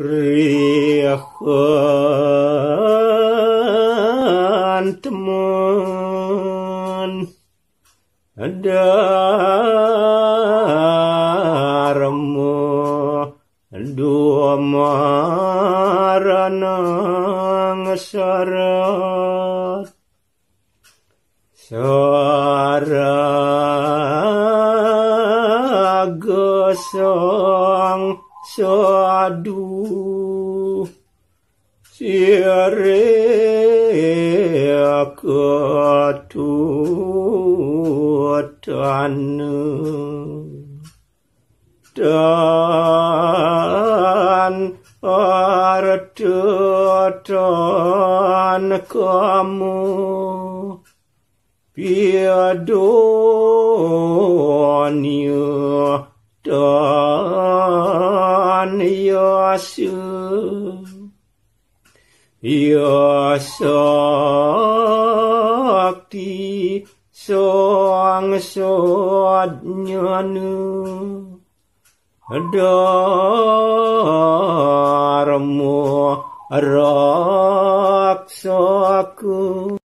Priakan teman Darmu Dua marana ngesarat Saragosong sadu Siare ketutanu Dan artutan kamu. Piadonia dan 修，有舍的双手念呢，达尔摩拉萨库。